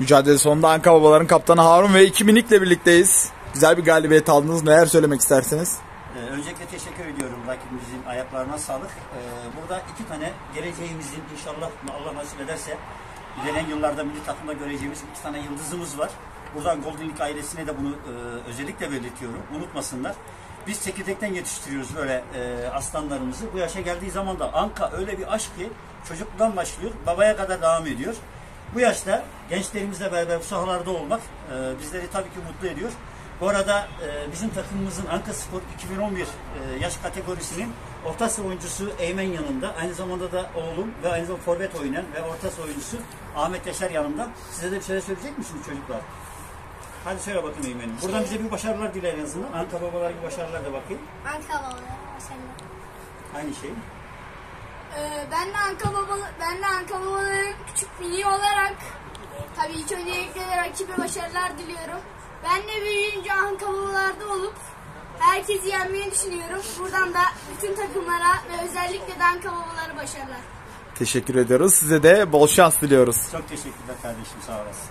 Mücadele sonunda Anka Babaların kaptanı Harun ve 2000'likle birlikteyiz. Güzel bir galibiyet aldınız. Neler söylemek istersiniz? Ee, öncelikle teşekkür ediyorum rakibimizin ayaklarına sağlık. Ee, burada iki tane geleceğimizin inşallah Allah nasip ederse ilerleyen yıllarda milli takımda göreceğimiz iki tane yıldızımız var. Buradan Golden League ailesine de bunu e, özellikle belirtiyorum. Unutmasınlar. Biz çekirdekten yetiştiriyoruz böyle e, aslanlarımızı. Bu yaşa geldiği zaman da Anka öyle bir aşk ki çocukluğundan başlıyor, babaya kadar devam ediyor. Bu yaşta gençlerimizle beraber bu sahalarda olmak e, bizleri tabii ki mutlu ediyor. Bu arada e, bizim takımımızın Anka Spor 2011 e, yaş kategorisinin orta saha oyuncusu Eymen yanında. Aynı zamanda da oğlum ve aynı zamanda forvet oynayan ve orta saha oyuncusu Ahmet Yaşar yanımda. Size de bir şeyler söyleyecek misiniz çocuklar? Hadi söyle bakayım Eymen'im. Buradan bize bir başarılar dile en azından. Anka babalar gibi başarılar da bakayım. Anka babaları seninle. Aynı şey. Ee, ben de Anka babalı, küçük mini olarak tabii ilk öncelikle de rakibe başarılar diliyorum. Ben de büyüyünce Anka babalarda olup herkesi yenmeyi düşünüyorum. Buradan da bütün takımlara ve özellikle de Anka babalara başarılar. Teşekkür ediyoruz. Size de bol şans diliyoruz. Çok teşekkürler kardeşim sağ olasın.